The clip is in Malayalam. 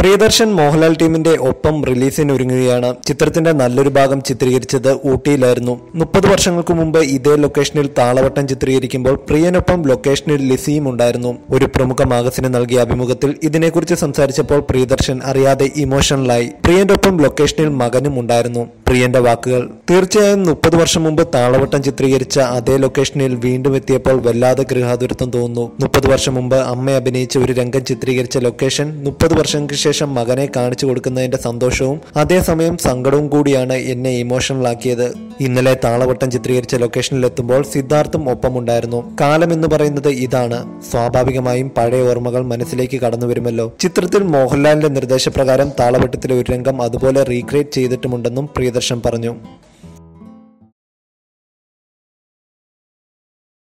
പ്രിയദർശൻ മോഹൻലാൽ ടീമിന്റെ ഒപ്പം റിലീസിന് ഒരുങ്ങുകയാണ് ചിത്രത്തിന്റെ നല്ലൊരു ഭാഗം ചിത്രീകരിച്ചത് ഊട്ടിയിലായിരുന്നു. മുപ്പത് വർഷങ്ങൾക്ക് മുമ്പ് ഇതേ ലൊക്കേഷനിൽ താളവട്ടം ചിത്രീകരിക്കുമ്പോൾ പ്രിയനൊപ്പം ലൊക്കേഷനിൽ ലിസിയും ഉണ്ടായിരുന്നു. ഒരു പ്രമുഖ മാഗസിന് നൽകിയ അഭിമുഖത്തിൽ ഇതിനെക്കുറിച്ച് സംസാരിച്ചപ്പോൾ പ്രിയദർശൻ അറിയാതെ ഇമോഷണലായി. പ്രിയന്റെ ഒപ്പം ലൊക്കേഷനിൽ മകനും ഉണ്ടായിരുന്നു. പ്രിയന്റെ വാക്കുകൾ തീർച്ചയായും മുപ്പത് വർഷം മുമ്പ് താളവട്ടം ചിത്രീകരിച്ച അതേ ലൊക്കേഷനിൽ വീണ്ടും എത്തിയപ്പോൾ വല്ലാതെ ഗൃഹാതുരത്വം തോന്നുന്നു. മുപ്പത് വർഷം മുമ്പ് അമ്മ അഭിനയിച്ച ഒരു രംഗം ചിത്രീകരിച്ച ലൊക്കേഷൻ മുപ്പത് വർഷങ്ങൾക്ക് ശേഷം മകനെ കാണിച്ചു കൊടുക്കുന്നതിന്റെ സന്തോഷവും അതേസമയം സങ്കടവും കൂടിയാണ് എന്നെ ഇമോഷണൽ ആക്കിയത് ഇന്നലെ താളവട്ടം ചിത്രീകരിച്ച ലൊക്കേഷനിൽ എത്തുമ്പോൾ സിദ്ധാർത്ഥും ഒപ്പമുണ്ടായിരുന്നു. കാലം എന്ന് പറയുന്നത് ഇതാണ്. സ്വാഭാവികമായും പഴയ ഓർമ്മകൾ മനസ്സിലേക്ക് കടന്നു വരുമല്ലോ. ചിത്രത്തിൽ മോഹൻലാലിന്റെ നിർദ്ദേശപ്രകാരം താളവട്ടത്തിലെ ഒരു രംഗം അതുപോലെ റീക്രിയേറ്റ് ചെയ്തിട്ടുമുണ്ടെന്നും പ്രിയദർശൻ പറഞ്ഞു.